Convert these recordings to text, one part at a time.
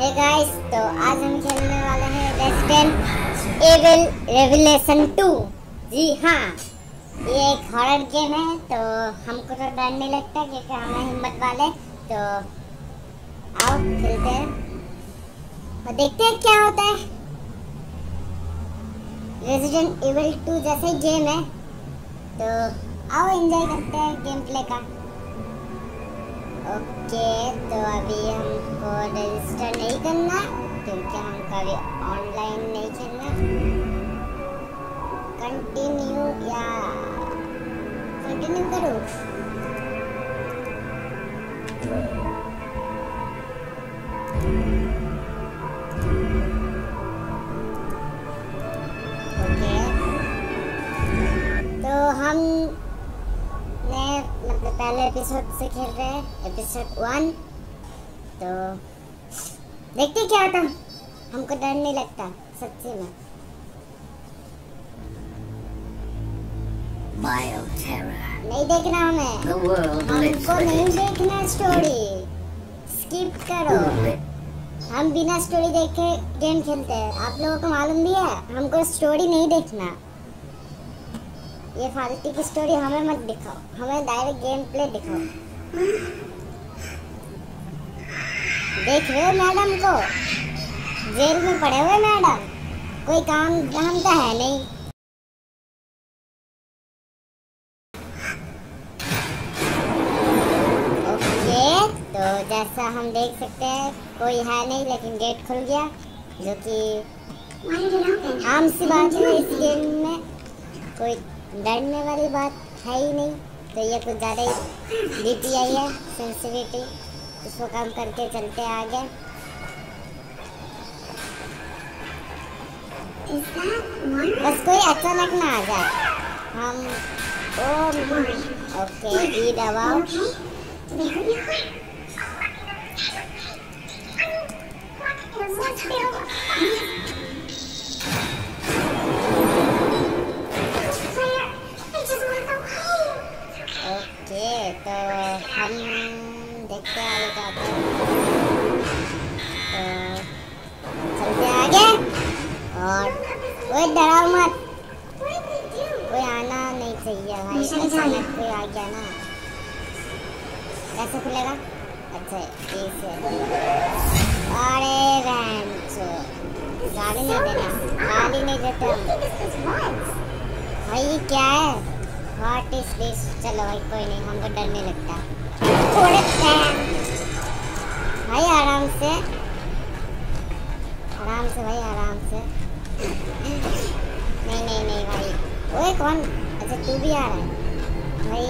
Guys तो आज हम खेलने वाले हैं रेजिडेंट एविल रेवलेशन 2 जी हाँ ये एक हॉरर गेम है तो हमको तो डर नहीं लगता क्योंकि हम हैं हिम्मत वाले तो आओ खेलते हैं। और देखते हैं क्या होता है। रेजिडेंट एविल 2 जैसे गेम है तो आओ एंजॉय करते हैं गेम प्ले का। ओके तो अभी हमको रजिस्टर नहीं करना, क्योंकि हम कभी ऑनलाइन नहीं खेलना। कंटिन्यू या कंटिन्यू करूँ। ओके तो हम पहले एपिसोड से खेल रहे हैं। एपिसोड वन तो देखते क्या होता। हमको डर नहीं लगता सच्ची में। नहीं देखना हमें। हमको नहीं देखना स्टोरी स्किप करो। हम बिना स्टोरी देखे गेम खेलते हैं। आप लोगों को मालूम भी है हमको स्टोरी नहीं देखना। ये फालतू की स्टोरी हमें मत दिखाओ। हमें डायरेक्ट गेम प्ले दिखाओ। देख रहे हो मैडम को? जेल में पड़े हुए मैडम। कोई काम धाम तो है नहीं? ओके तो जैसा हम देख सकते हैं कोई है नहीं लेकिन गेट खुल गया जो कि आम सी बात है इस गेम में। कोई डरने वाली बात है ही नहीं तो ये कुछ ज़्यादा ही डीपीआई है सेंसिटिविटी इसको कम करके चलते आगे बस कोई अचानक ना आ जाए हम ओ ओके ई दबाओ ओके तो हम देखते हैं आगे क्या होता है तो चलते हैं आगे और कोई डराओ मत कोई आना नहीं चाहिए भाई अचानक कोई आ गया ना कैसे खुलेगा अच्छा से अरे रैंचो गाली नहीं देना गाली नहीं देते भाई क्या है व्हाट इज़ दिस चलो भाई, कोई नहीं, हमको डर नहीं लगता। थोड़े भाई, आराम से। आराम से भाई, आराम से। नहीं नहीं नहीं भाई। ओए, कौन? अच्छा तू भी आ रहा है। भाई,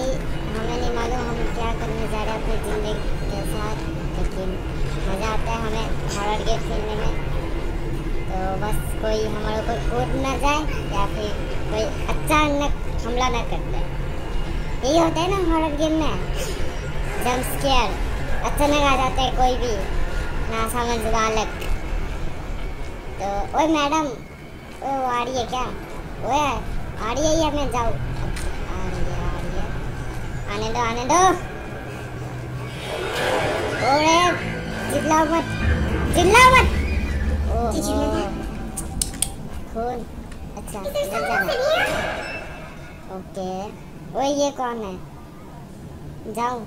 हमें नहीं मालूम हम क्या करने जा रहे हैं अपनी ज़िंदगी के साथ, लेकिन मज़ा आता है हमें हॉरर गेम खेलने में। तो बस कोई हमारे ऊपर कूद ना जाए, या फिर कोई अचानक हमला ना कर दे यही होता है ना हॉरर गेम में जम स्केयर अचानक आ जाता है कोई भी ना समझ बालक तो ओए मैडम ओए वो आ रही है क्या? ओए आ रही है या मैं जाऊँ? अच्छा, आ रही है आ रही है। आने दो आने दो। ओए चिल्लाओ मत चिल्लाओ मत। ओहो खून। अच्छा इधर जाना। ओके। ओए, ये कौन है? जाऊँ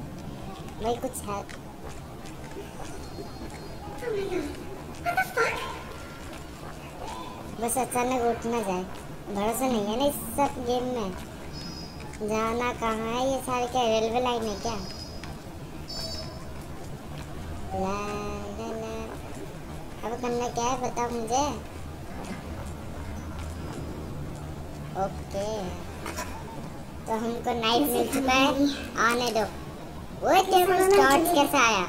भाई, कुछ है बस अचानक उठ ना जाए। भरोसा नहीं है ना इस सब गेम में? जाना कहाँ है ये सारे? क्या रेलवे लाइन है क्या? ला ला ला। अब करना क्या है, बताओ मुझे। ओके। तो हमको नाइट मिल चुका है। आने दो। वो तेरे को टॉर्च कैसे आया।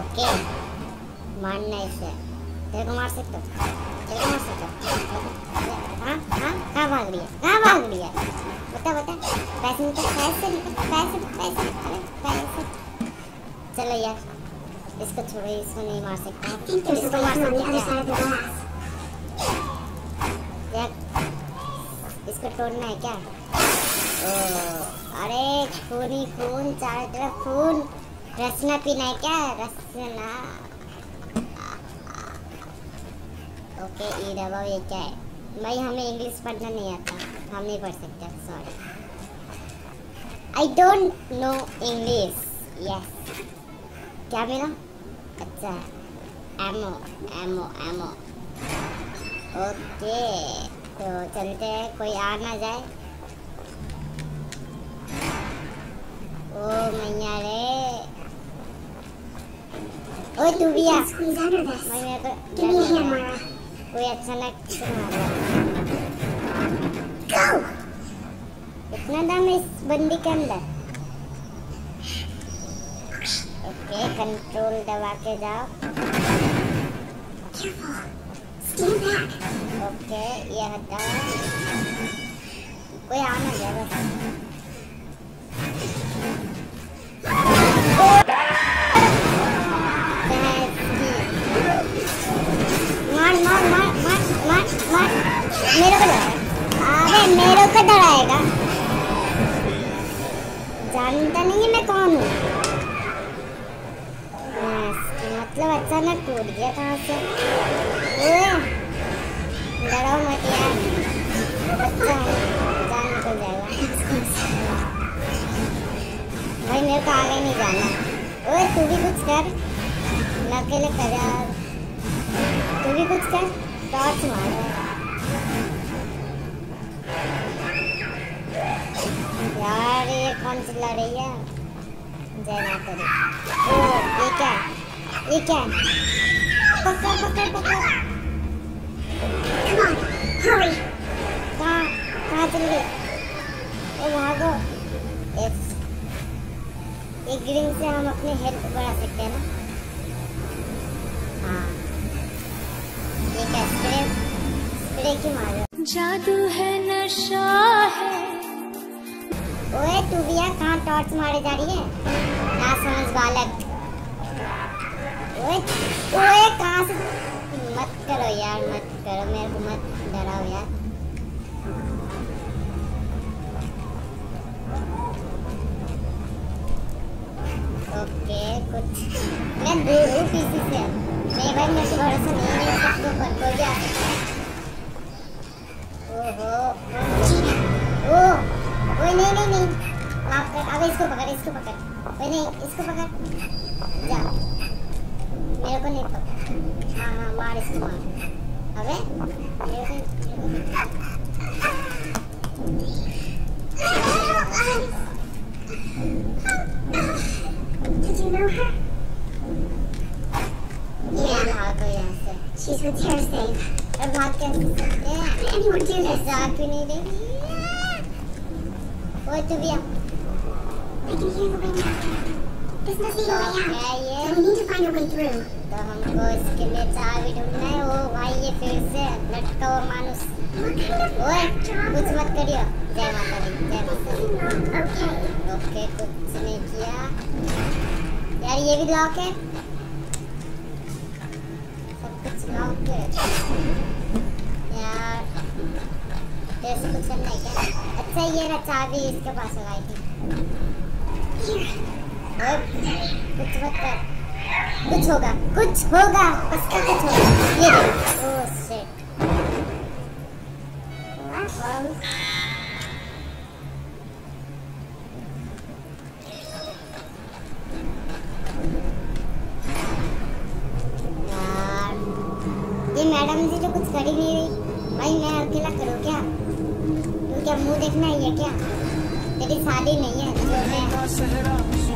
ओके मारना इसे। तेरे को मार सकते हो? तेरे को मार सकते हो? हाँ हाँ कहाँ भाग रही है? कहाँ भाग रही है? बता बता। पैसे निकल पैसे निकल पैसे पैसे अरे पैसे। चलो यार इसको छोड़ो इसको नहीं मार सकता। इसको मार सकते इसको तोड़ना है क्या? ओ, अरे खून ही खून चारों तरफ़ खून। रसना पीना है क्या? रसना। ओके ये दबाओ ये क्या है? भाई हमें इंग्लिश पढ़ना नहीं आता। हम नहीं पढ़ सकते sorry I don't know English yes क्या मिला? अच्छा एमओ एमओ एमओ ओके तो चलते हैं कोई आ ना जाए ओ मैया रे ओए तू भी आ मेरे को है। Mara. कोई अचानक! इतना दम है इस बंदी के अंदर ओके कंट्रोल दबा के जाओ. ओके ये हटाओ कोई को डराएगा जानता नहीं है मैं कौन हूँ मतलब अचानक टूट गया कहाँ से ओए मत यार बच्चा है जान निकल जाएगा भाई मेरे को आगे नहीं जाना ओए तू भी कुछ कर मैं अकेले कर यार तू भी कुछ कर टॉर्च मार यार, ये कौन चिल्ला रही है जय माता दी ओ, ये क्या? ये क्या है? पकड़ पकड़ पकड़ Come on. Hurry. कहाँ कहाँ चल गई ओ भागो यस एक ग्रीन से हम अपनी हेल्थ बढ़ा सकते हैं ना हाँ ये क्या स्प्रे स्प्रे क्यों मार जादू है नशा है। ओए तू भी यार कहाँ टॉर्च मारे जा रही है? ना समझ बालक। ओए कहाँ से मत करो यार मत करो मेरे को मत डराओ यार ओके कुछ मैं दूर हूँ पीसी से नहीं भाई मेरे को भरोसा नहीं है सबको सकता है ओहो ओ ओए नहीं नहीं नहीं माफ़ कर अब इसको पकड़ इसको पकड़ ओए नहीं इसको पकड़ जा Did you know her? Yeah, She's Yeah. Anyone do this? I can hear the wind. The way out. क्या ये So we need to find a way through. तो हमको इसके लिए चाबी ढूंढना है ओ भाई ये फिर से लटका हुआ मानुस ओए कुछ मत करियो जय माता दी जय माता दी Okay. ओके कुछ नहीं किया यार ये भी लॉक है सब कुछ लॉक है यार ऐसे कुछ करना क्या अच्छा ये रहा चाबी इसके पास लगाई थी कुछ कर कुछ होगा कुछ होगा पक्का कुछ होगा ये ओह शिट ये मैडम जी जो कुछ कर ही नहीं भाई मैं अकेला करूँ क्या तू क्या मुँह देखना ही है क्या तेरी शादी नहीं है जो मैं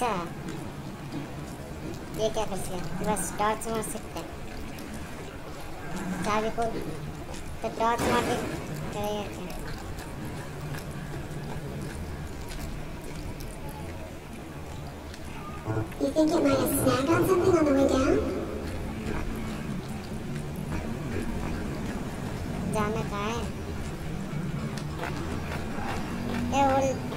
अच्छा ये क्या कर दिया बस टॉर्च मार सकते हैं चाबी को तो टॉर्च मार के करेगा क्या You think it might have snagged on something on the way down? जाना कहाँ है ए वो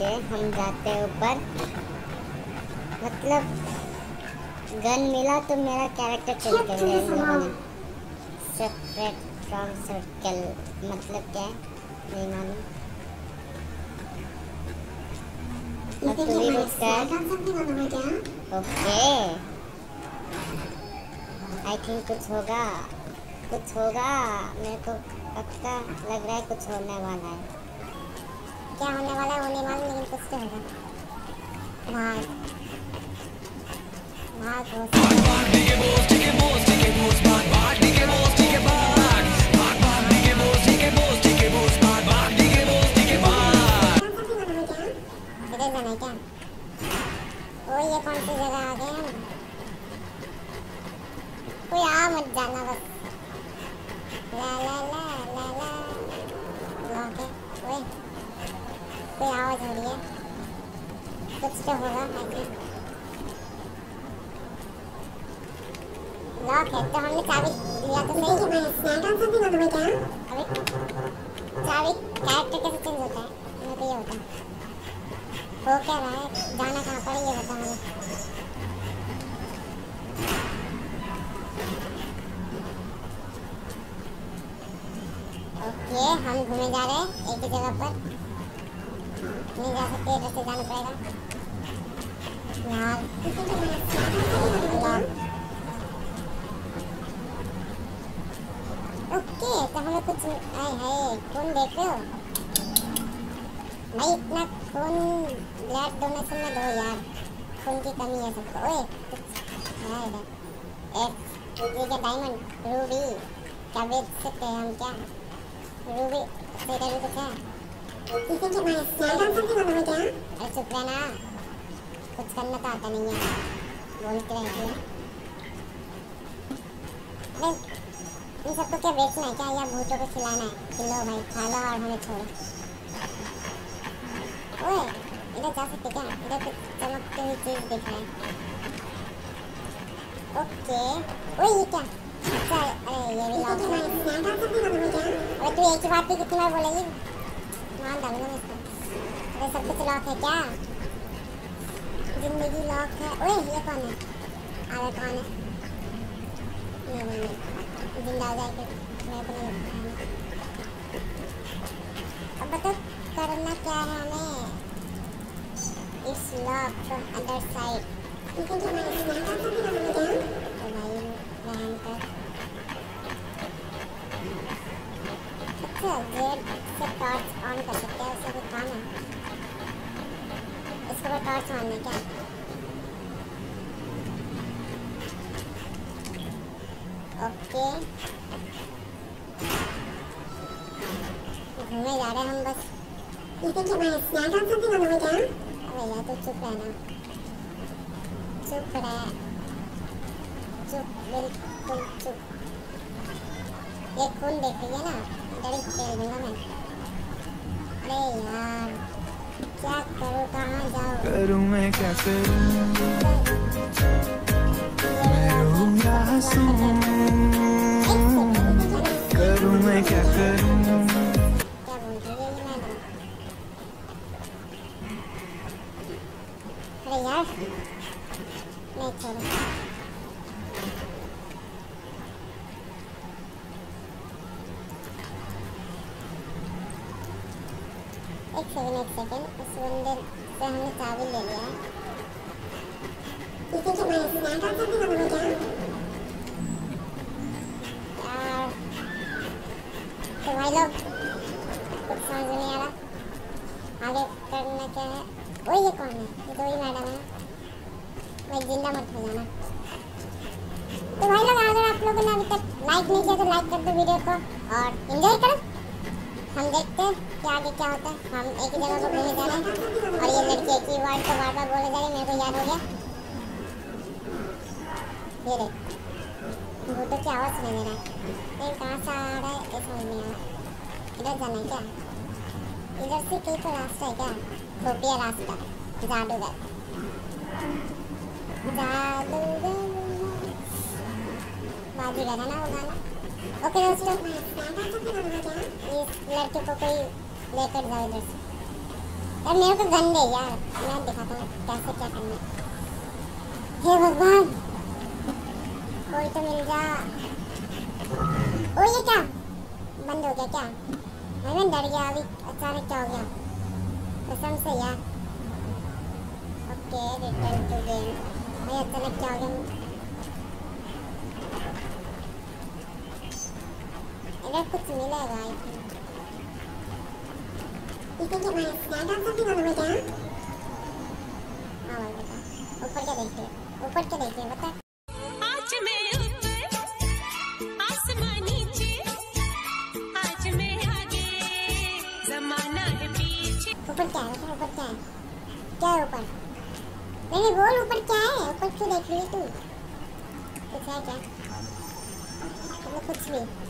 ओके हम जाते हैं ऊपर। मतलब गन मिला तो मेरा कैरेक्टर चेंज कर दिया इन लोगों ने। सेपरेट फ्रॉम सर्कल मतलब क्या है? नहीं मालूम? ओके। आई थिंक कुछ होगा। कुछ होगा। मेरे को पक्का लग रहा है कुछ होने वाला है। क्या होने वाला है होने वाला लेकिन कुछ तो होगा। भाग। भाग ये कौन सी जगह आ गए हम? कोई आ मत जाना बस। ला ला ला ला ला लॉक है ओए कोई आवाज़ हो रही है। कुछ तो होगा लॉक है तो हमने चाबी लिया तो सही। on something on the way down? अभी चाबी कैरेक्टर कैसे चेंज होता है? मेरे को ये होता है। हो क्या रहा है? जाना कहाँ पर ये बता मुझे ओके हम घूमे जा रहे हैं एक ही जगह पर। नहीं जा सकते जाना पड़ेगा यार? ओके तो हमें कुछ आए कौन देख रहे हो भाई इतना ब्लड डोनेशन में दो यार खून की कमी है सबको ओए डायमंड रूबी क्या बेच सकते हैं हम क्या Ruby You think it might have snagged on something on the way down? अरे चुप रहना कुछ करना तो आता नहीं है बोलते रहती है अरे इन सबको क्या बेचना है क्या या भूतों को खिलाना है कि लो भाई खा लो और हमें छोड़ो ओए इधर जा सकते क्या इधर कुछ चमकती हुई चीज़ दिख रहा है ओके ओए ये क्या अच्छा अरे ये भी लॉक है? अरे तू एक ही बात पे कितनी बार बोलेगी मान डालूँगा मैं इसको। अरे सब कुछ लॉक है क्या? ज़िंदगी लॉक है। ओए, ये कौन है? अरे कौन है? नहीं नहीं नहीं। ज़िंदा हो जाए फिर मेरे को नहीं अब बताओ, करना क्या है हमें? It's lock from other side? तो गेट से टॉर्च ऑन कर सकते उससे कोई काम इसको बस टॉर्च मारना क्या? ओके। घूमे जा रहे हम बस। You think it might चुप रहना। चुप रह। चुप, बिल्कुल चुप। ये खून देख रही है ना? ही फेल दूँगा मैं। अरे करूँ मैं क्या करूँ? मैं करूँ मैं क्या करूँ? अरे सेवन एक सेकेंड उस बंदे से हमने चाबी ले लिया यार तो भाई लोग कुछ समझ नहीं आ रहा आगे करना क्या है वो ये कौन है ये तो वही मैडम है भाई ज़िंदा मत हो जाना तो भाई लोग अगर आप लोगों ने अभी तक लाइक नहीं किया तो लाइक कर दो वीडियो को और एंजॉय करो हम देखते हैं कि आगे क्या होता है। हम एक ही जगह पर घूमे जा रहे हैं और ये लड़की एक ही वर्ड को बार बार बोले जा रही मेरे को याद हो गया। ये देख। भूतों की आवाज़ सुनाई दे रहा है? लेकिन कहाँ से आ रहा है? ये समझ नहीं आ रहा। इधर जाना है क्या? इधर से कहीं तो रास्ता है क्या? खुफिया रास्ता। जादूगर। जादूगर। बाजीगर है ना वो गाना? ओके दोस्तों इस लड़के को कोई लेकर जाओ इधर से। यार, मेरे को गन दे यार। मैं दिखाता हूँ कैसे क्या करना है। हे भगवान! कोई तो मिल जा। ओ, ये क्या? बंद हो गया क्या? मैं मैं डर गया अभी। अचानक क्या हो गया? कसम से, यार। ओके रिटर्न टू गेम भाई, अचानक क्या हो गया? इधर कुछ मिलेगा You बता ऊपर क्या देख? ऊपर क्या? बता मैं ऊपर क्या है ऊपर क्या है क्या है ऊपर बोल ऊपर क्या है ऊपर क्यों देख रही तू कुछ है क्या कुछ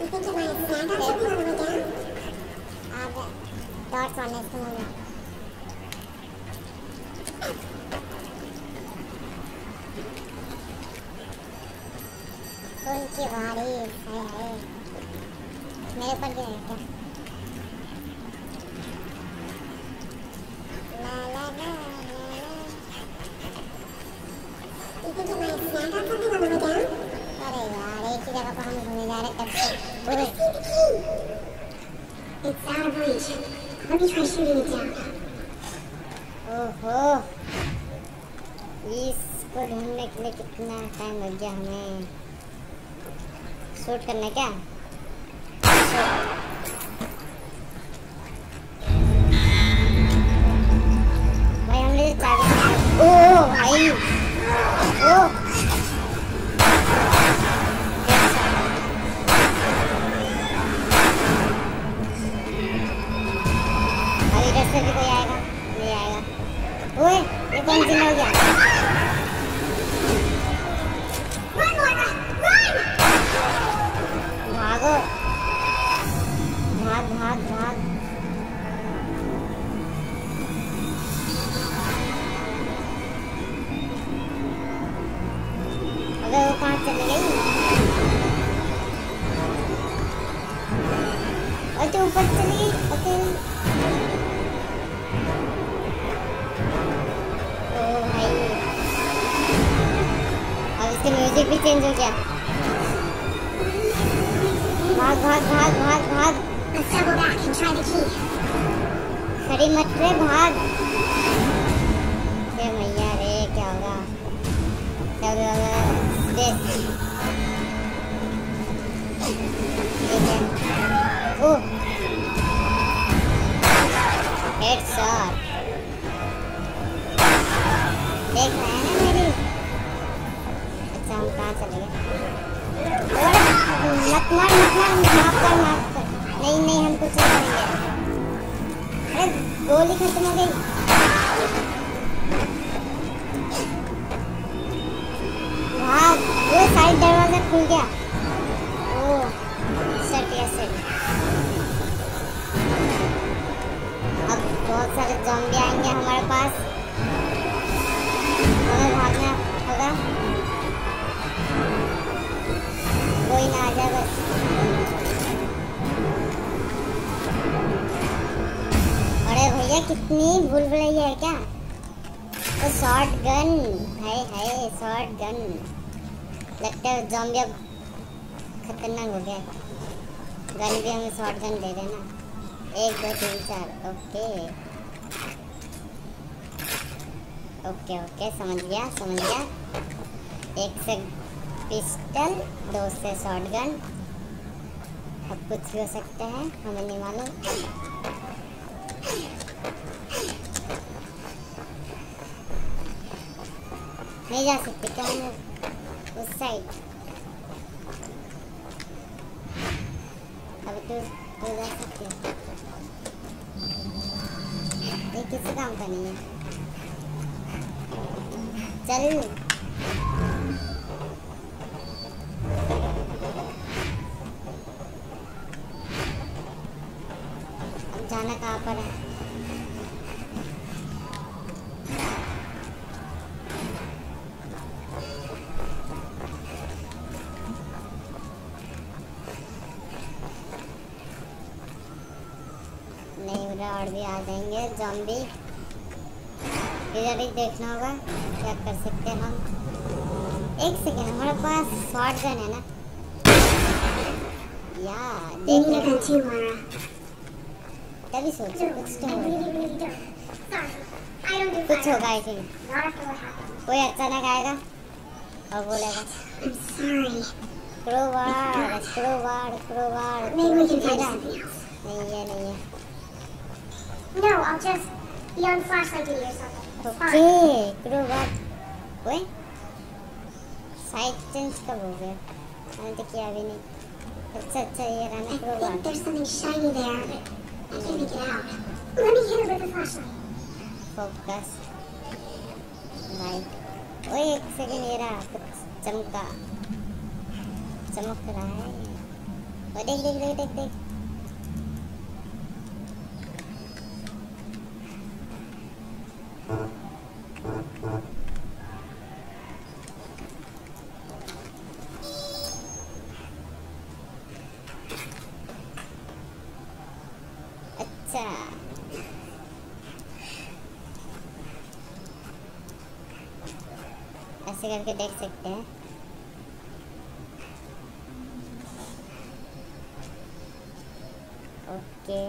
You think it might have snagged on something on the way down? अब डॉट्स ऑन है इसके मुँह उनकी बारी हाय हाय मेरे ऊपर भी है क्या ला ला ला ला ला You think it might have snagged on something on the way down? अरे यार एक ही जगह पर हम घूमे जा रहे हैं the. It's out of reach. Let me try shooting it down. ओहो इसको ढूँढने के लिए कितना टाइम लग गया हमें शूट करना क्या भाई, हमने जो चाबी ओ भाई ओ ओए ये कौन सी यहाँ नहीं नहीं हम कुछ अरे गोली खत्म हो गई वो साइड दरवाज़ा खुल गया ओ सेट या सेट अब बहुत सारे जॉम्बी आएँगे हमारे पास हमें भागना होगा कोई ना आ जाए बस अरे भैया, कितनी भूल भुलैया है क्या? वो शॉर्ट गन है है शॉर्ट गन लगता है जॉम्बी अब खतरनाक हो गया गन भी हमें शॉर्ट गन दे देना। एक, दो, तीन, चार। ओके ओके ओके समझ गया समझ गया। एक से पिस्टल, दो से शॉर्ट गन अब कुछ भी हो सकता है, हमें नहीं मालूम। नहीं जा सकते क्या हम उस साइड अभी तो तो जा सकते। ये किसी काम का नहीं है। चल। कहाँ पर है। और भी आ जाएँगे जॉम्बी इधर ही देखना होगा क्या कर सकते हैं हम। एक सेकेंड हमारे पास शॉर्ट गन है ना। या देख need a तभी सोचो कुछ तो कुछ. होगा what happened. कोई अचानक आएगा और बोलेगा. क्रोवार क्रोवार क्रोवार. नहीं है नहीं है No, I'll just be on flashlight duty or something. Okay crowbar ओए साइड चेंज कब हो गया मैंने तो किया भी नहीं अच्छा अच्छा ये रहा I ना think crowbar there's something shiny there, focus right ओए एक सेकंड ये रहा चमका चमक रहा है ओ देख देख देख देख देख अच्छा ऐसे करके देख सकते हैं ओके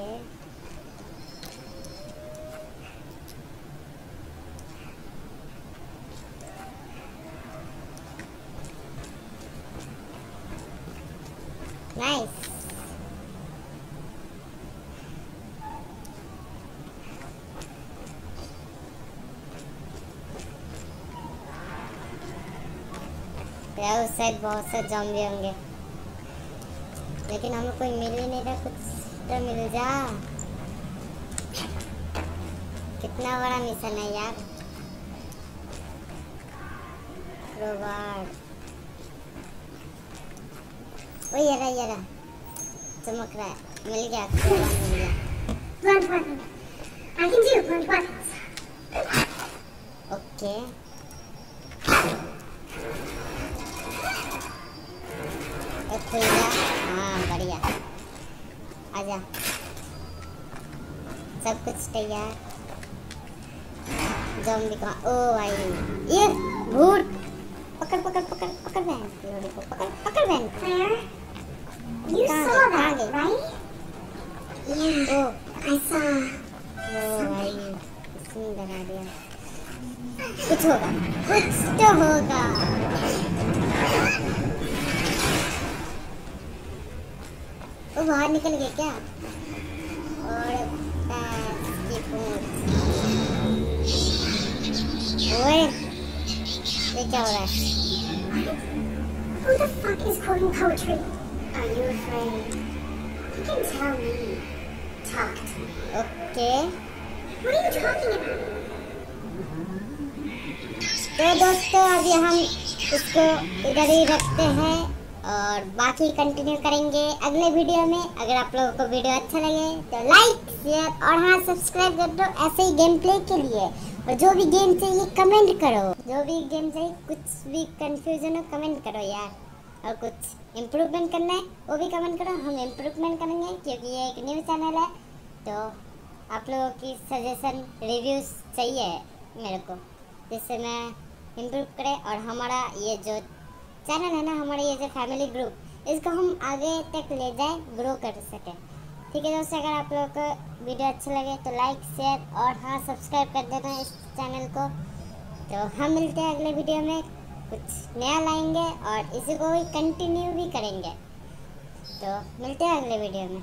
नाइस साइड बहुत से जॉम्बी होंगे। लेकिन हमें कोई मिल ही नहीं रहा कुछ तो मिल जा। कितना बड़ा मिशन है यार। ओ ये रहा ये रहा। चमक रहा है। मिल गया crowbar मिल गया। Blunt weapon. I can do blunt weapons. Okay खुल गया हाँ बढ़िया। आजा सब कुछ तैयार। जॉम्बी कहाँ ओ भाई ये भूत। पकड़ पकड़ पकड़ पकड़ बहन लोड़ी को पकड़ पकड़ बहन को। Got it. right? Yeah, O I saw. ओ भाई इसने डरा दिया। कुछ होगा। कुछ तो होगा। वो बाहर निकल गए क्या और ओए ये क्या हो रहा है Who the fuck is quoting poetry? Are you afraid? You can tell me. Talk to me. Okay What are you talking about? तो दोस्तों अभी हम इसको इधर ही रखते हैं और बाकी कंटिन्यू करेंगे अगले वीडियो में। अगर आप लोगों को वीडियो अच्छा लगे तो लाइक शेयर और हाँ सब्सक्राइब कर दो ऐसे ही गेम प्ले के लिए। और जो भी गेम चाहिए कमेंट करो। जो भी गेम चाहिए, कुछ भी कंफ्यूजन हो कमेंट करो यार। और कुछ इम्प्रूवमेंट करना है, वो भी कमेंट करो। हम इम्प्रूवमेंट करेंगे, क्योंकि ये एक न्यू चैनल है। तो आप लोगों की सजेशन रिव्यूज़ चाहिए मेरे को, जिससे मैं इम्प्रूव करें। और हमारा ये जो चैनल है ना हमारे ये जो फैमिली ग्रुप इसको हम आगे तक ले जाए ग्रो कर सकें। ठीक है दोस्तों, अगर आप लोगों को वीडियो अच्छा लगे तो लाइक शेयर और हाँ सब्सक्राइब कर देना इस चैनल को। तो हम मिलते हैं अगले वीडियो में। कुछ नया लाएँगे और इसी को भी कंटिन्यू भी करेंगे। तो मिलते हैं अगले वीडियो में।